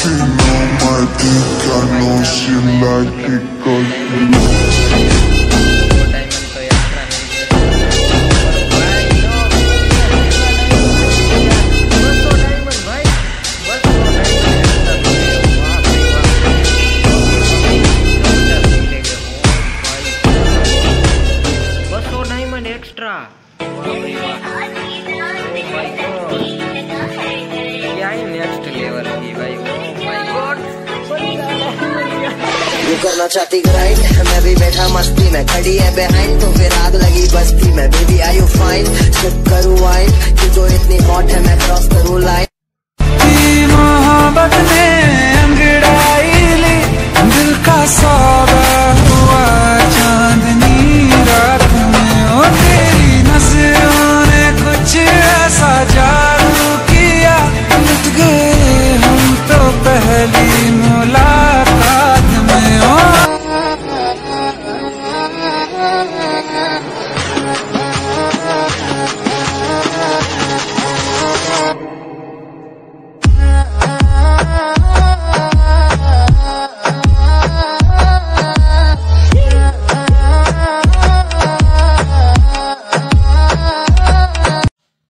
She know my dick, I know she like it cause she know extra next level की भाई। करना चाहती grind मैं भी बैठा मस्ती में, खड़ी है बिहाइंड तो फिर आग लगी बस्ती में। Baby I you fine sip करूँ वाइन क्यों जो इतनी हॉट है, मैं क्रॉस करूँ I'm a la